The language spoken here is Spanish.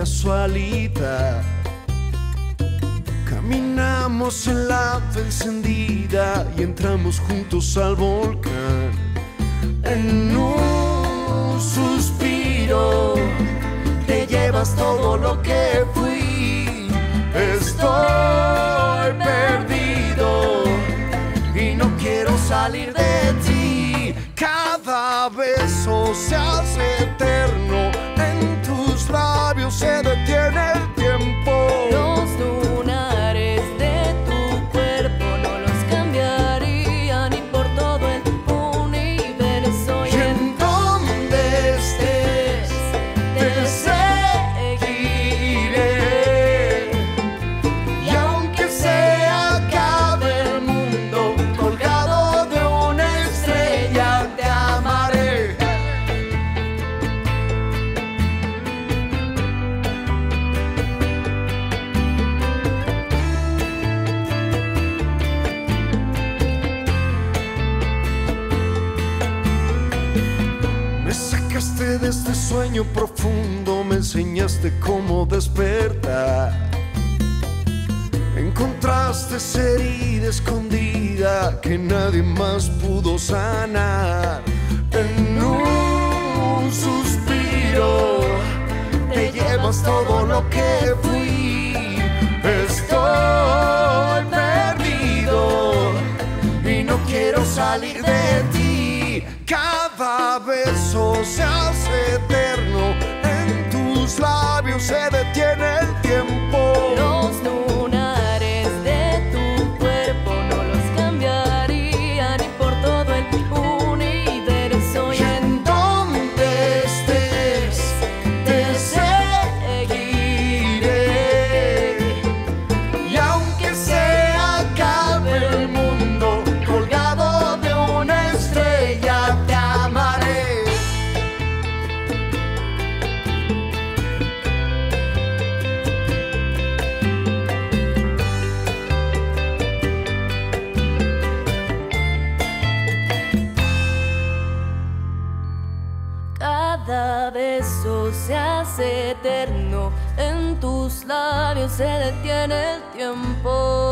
casualidad. Caminamos en la encendida y entramos juntos al volcán. En un suspiro te llevas todo lo que fui. Estoy perdido y no quiero salir de ti. Cada beso se hace sueño profundo, me enseñaste cómo despertar. Encontraste esa herida escondida que nadie más pudo sanar. En un suspiro te llevas todo lo que fui. Estoy perdido y no quiero salir de ti. Cada beso se hace labios Beso se hace eterno, en tus labios se detiene el tiempo.